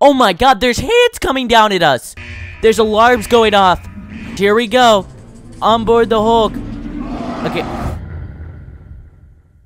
Oh my god, there's hands coming down at us. There's alarms going off. Here we go. On board the Hulk. Okay.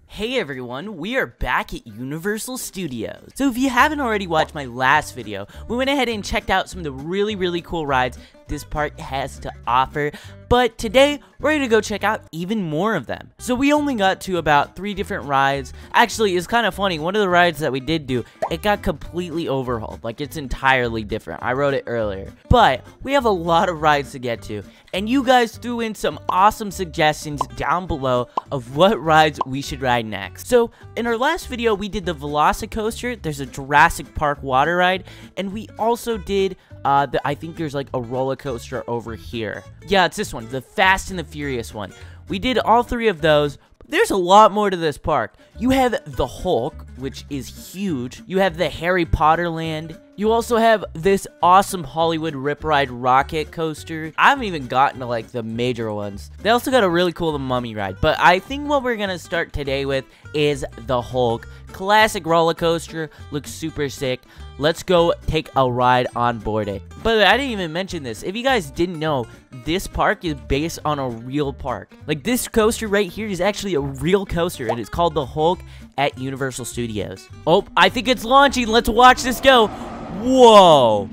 Hey everyone, we are back at Universal Studios. So if you haven't already watched my last video, we went ahead and checked out some of the really, really cool rides this park has to offer. But today, we're to go check out even more of them. So we only got to about three different rides. Actually, it's kind of funny. One of the rides that we did do, it got completely overhauled. Like, it's entirely different. I rode it earlier. But we have a lot of rides to get to. And you guys threw in some awesome suggestions down below of what rides we should ride next. So, in our last video, we did the Velocicoaster. There's a Jurassic Park water ride. And we also did uh, the, I think there's like a roller coaster over here. Yeah, it's this one, the Fast and the Furious one. We did all three of those, there's a lot more to this park. You have the Hulk, which is huge. You have the Harry Potter land. You also have this awesome Hollywood Rip Ride Rockit coaster. I haven't even gotten to like the major ones. They also got a really cool Mummy ride. But I think what we're gonna start today with is the Hulk. Classic roller coaster, looks super sick. Let's go take a ride on board it. But I didn't even mention this. If you guys didn't know, this park is based on a real park. Like this coaster right here is actually a real coaster and it's called the Hulk at Universal Studios. Oh, I think it's launching. Let's watch this go. Whoa.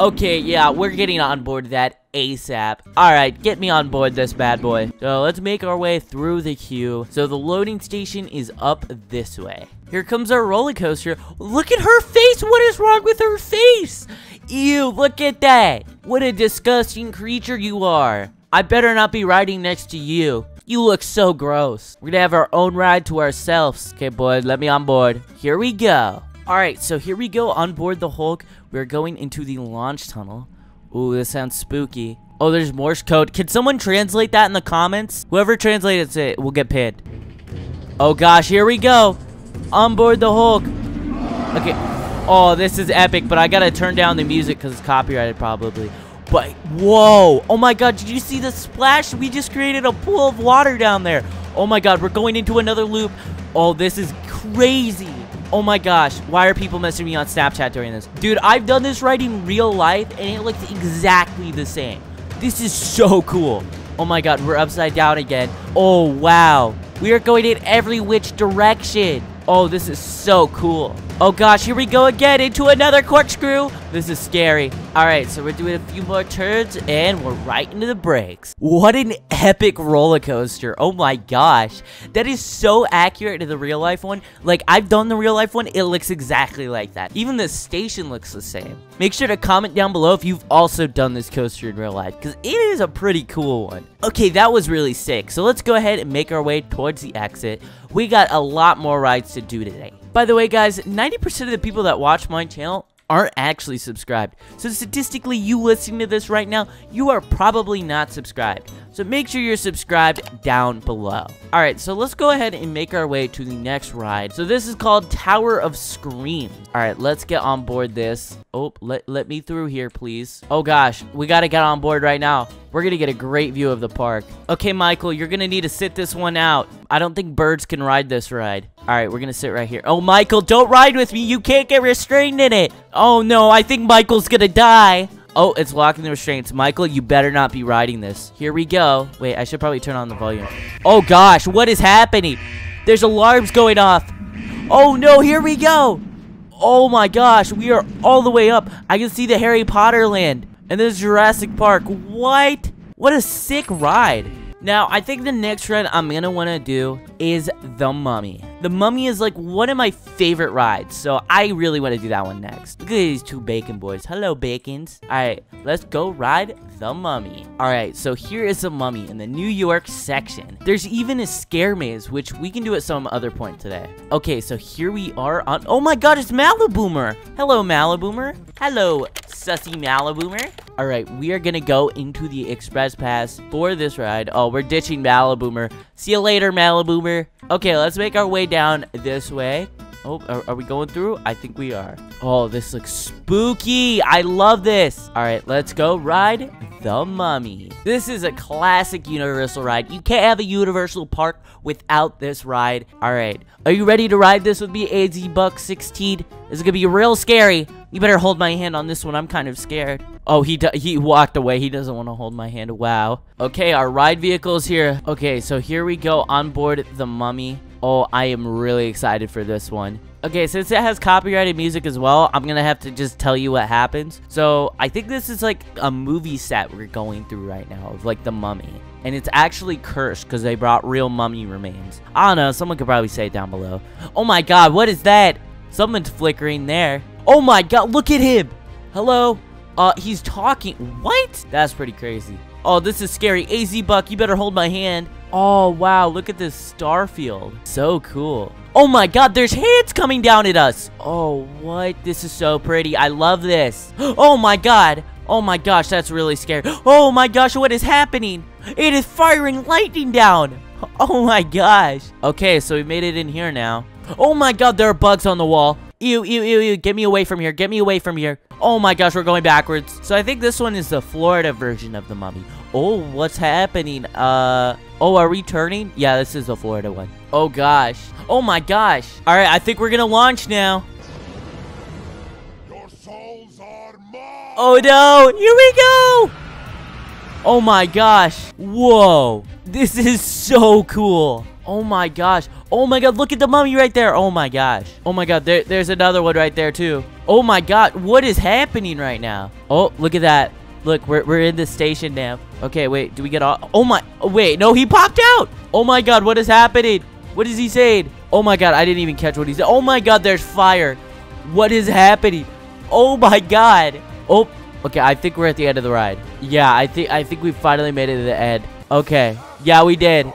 Okay, yeah, we're getting on board that ASAP. Alright, get me on board this bad boy. So let's make our way through the queue. So the loading station is up this way. Here comes our roller coaster. Look at her face. What is wrong with her face? Ew, look at that. What a disgusting creature you are. I better not be riding next to you. You look so gross. We're gonna have our own ride to ourselves. Okay, boy, let me on board. Here we go. Alright, so here we go on board the Hulk. We're going into the launch tunnel. Ooh, this sounds spooky. Oh, there's Morse code. Can someone translate that in the comments? Whoever translates it will get paid. Oh gosh, here we go. On board the Hulk. Okay. Oh, this is epic, but I gotta turn down the music because it's copyrighted probably. But, whoa. Oh my god, did you see the splash? We just created a pool of water down there. Oh my god, we're going into another loop. Oh, this is crazy. Oh my gosh, why are people messaging me on Snapchat during this? Dude, I've done this right in real life, and it looks exactly the same. This is so cool. Oh my god, we're upside down again. Oh, wow. We are going in every which direction. Oh, this is so cool. Oh gosh, here we go again into another corkscrew. This is scary. All right, so we're doing a few more turns and we're right into the brakes. What an epic roller coaster. Oh my gosh. That is so accurate to the real life one. Like, I've done the real life one. It looks exactly like that. Even the station looks the same. Make sure to comment down below if you've also done this coaster in real life because it is a pretty cool one. Okay, that was really sick. So let's go ahead and make our way towards the exit. We got a lot more rides to do today. By the way, guys, 90% of the people that watch my channel aren't actually subscribed. So statistically, you listening to this right now, you are probably not subscribed. So make sure you're subscribed down below. All right, so let's go ahead and make our way to the next ride. So this is called Tower of Screams. All right, let's get on board this. Oh, let, let me through here, please. Oh gosh, we gotta get on board right now. We're gonna get a great view of the park. Okay, Michael, you're gonna need to sit this one out. I don't think birds can ride this ride. All right, we're gonna sit right here. Oh, Michael, don't ride with me. You can't get restrained in it. Oh no, I think Michael's gonna die. Oh, it's locking the restraints. Michael, you better not be riding this. Here we go. Wait, I should probably turn on the volume. Oh gosh, what is happening? There's alarms going off. Oh no, here we go. Oh my gosh, we are all the way up. I can see the Harry Potter land. And there's Jurassic Park. What? What a sick ride. Now, I think the next ride I'm going to want to do is The Mummy. The Mummy is like one of my favorite rides, so I really want to do that one next. Look at these two bacon boys. Hello, bacons. All right, let's go ride The Mummy. All right, so here is The Mummy in the New York section. There's even a scare maze, which we can do at some other point today. Okay, so here we are on... Oh my god, it's Maliboomer. Hello, Maliboomer. Hello, sussy Maliboomer. All right, we are to go into the Express Pass for this ride. Oh, we're ditching Maliboomer. See you later, Maliboomer. Okay, let's make our way down this way. Oh, are, are, we going through? I think we are. Oh, this looks spooky. I love this. All right, let's go ride The Mummy. This is a classic Universal ride. You can't have a Universal park without this ride. All right, are you ready to ride this with me, AZ Buck 16? This is gonna be real scary. You better hold my hand on this one. I'm kind of scared. Oh, he he walked away. He doesn't want to hold my hand. Wow. Okay, our ride vehicle is here. Okay, so here we go on board the Mummy. Oh, I am really excited for this one. Okay, since it has copyrighted music as well, I'm gonna have to just tell you what happens. So, I think this is like a movie set we're going through right now of like the mummy. And it's actually cursed because they brought real mummy remains. I don't know, someone could probably say it down below. Oh my god, what is that? Someone's flickering there. Oh my god, look at him! Hello? Uh, he's talking. What? That's pretty crazy. Oh, this is scary. AZ Buck, you better hold my hand. Oh, wow, look at this star field. So cool. Oh my god, there's hands coming down at us. Oh, what? This is so pretty. I love this. Oh my god. Oh my gosh, that's really scary. Oh my gosh, what is happening? It is firing lightning down. Oh my gosh. Okay, so we made it in here now. Oh my god, there are bugs on the wall. Ew, ew, ew, ew. Get me away from here. Get me away from here. Oh my gosh, we're going backwards. So I think this one is the Florida version of the mummy. Oh, what's happening? Uh, oh, are we turning? Yeah, this is the Florida one. Oh gosh. Oh my gosh. All right, I think we're gonna launch now. Your souls are mine. Oh no, here we go. Oh my gosh. Whoa. This is so cool. Oh my gosh. Oh my god, look at the mummy right there. Oh my gosh. Oh my god, there, there's another one right there too. Oh my god, what is happening right now? Oh, look at that. Look, we're, we're in the station now. Okay, wait, do we get off? Oh my, oh, wait, no, he popped out. Oh my god, what is happening? What is he saying? Oh my god, I didn't even catch what he said. Oh my god, there's fire. What is happening? Oh my god. Oh, okay, I think we're at the end of the ride. Yeah, I think I think we finally made it to the end. Okay. Yeah, we did.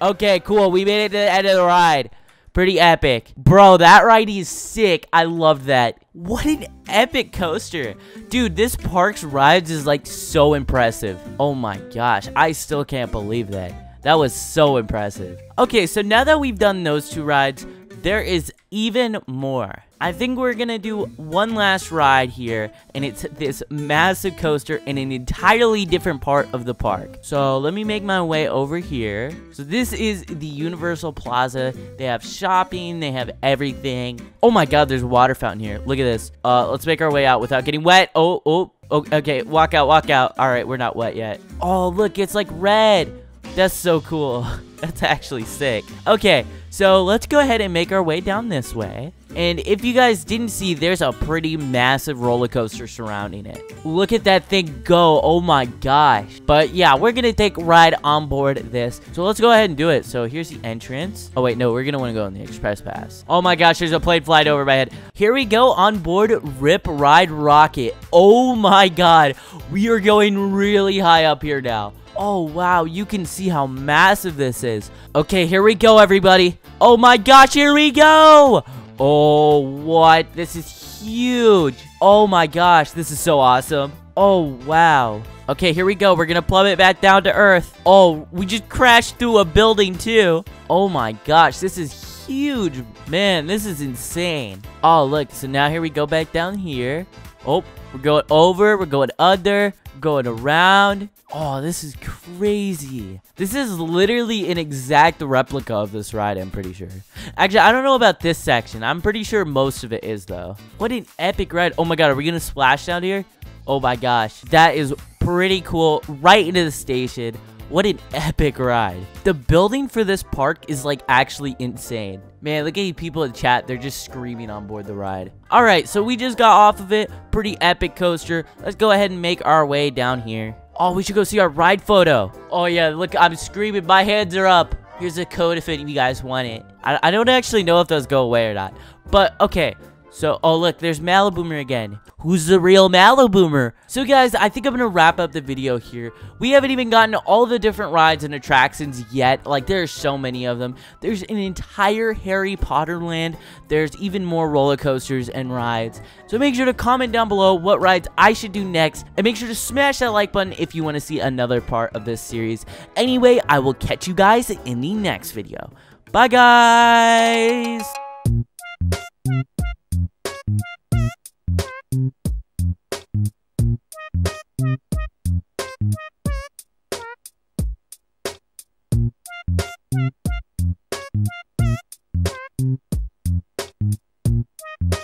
Okay, cool. We made it to the end of the ride. Pretty epic. Bro, that ride is sick. I love that. What an epic coaster. Dude, this park's rides is like so impressive. Oh my gosh. I still can't believe that. That was so impressive. Okay, so now that we've done those two rides, there is even more. I think we're gonna do one last ride here, and it's this massive coaster in an entirely different part of the park. So let me make my way over here. So this is the Universal Plaza. They have shopping, they have everything. Oh my god, there's a water fountain here. Look at this. Uh, let's make our way out without getting wet. Oh, oh, oh okay, walk out, walk out. All right, we're not wet yet. Oh, look, it's like red. That's so cool. That's actually sick. Okay, so let's go ahead and make our way down this way. And if you guys didn't see, there's a pretty massive roller coaster surrounding it. Look at that thing go. Oh my gosh. But yeah, we're going to take ride on board this. So let's go ahead and do it. So here's the entrance. Oh wait, no, we're going to want to go on the express pass. Oh my gosh, there's a plane flying over my head. Here we go on board Rip Ride Rockit. Oh my god. We are going really high up here now. Oh, wow, you can see how massive this is. Okay, here we go, everybody. Oh my gosh, here we go. Oh, what? This is huge. Oh my gosh, this is so awesome. Oh, wow. Okay, here we go. We're gonna plummet back down to Earth. Oh, we just crashed through a building, too. Oh my gosh, this is huge. Man, this is insane. Oh, look. So now here we go back down here. Oh, we're going over. We're going under. Going around. Oh, this is crazy. This is literally an exact replica of this ride, I'm pretty sure. Actually, I don't know about this section. I'm pretty sure most of it is, though. What an epic ride. Oh my god, are we going to splash down here? Oh my gosh. That is pretty cool. Right into the station. What an epic ride. The building for this park is like actually insane. Man, look at people in chat. They're just screaming on board the ride. All right, so we just got off of it. Pretty epic coaster. Let's go ahead and make our way down here. Oh, we should go see our ride photo. Oh, yeah, look, I'm screaming. My hands are up. Here's a code if you guys want it. I, I don't actually know if those go away or not. But, okay. So, oh look, there's Maliboomer again. Who's the real Maliboomer? So guys, I think I'm gonna wrap up the video here. We haven't even gotten all the different rides and attractions yet. Like, there's so many of them. There's an entire Harry Potter land. There's even more roller coasters and rides. So make sure to comment down below what rides I should do next. And make sure to smash that like button if you want to see another part of this series. Anyway, I will catch you guys in the next video. Bye, guys!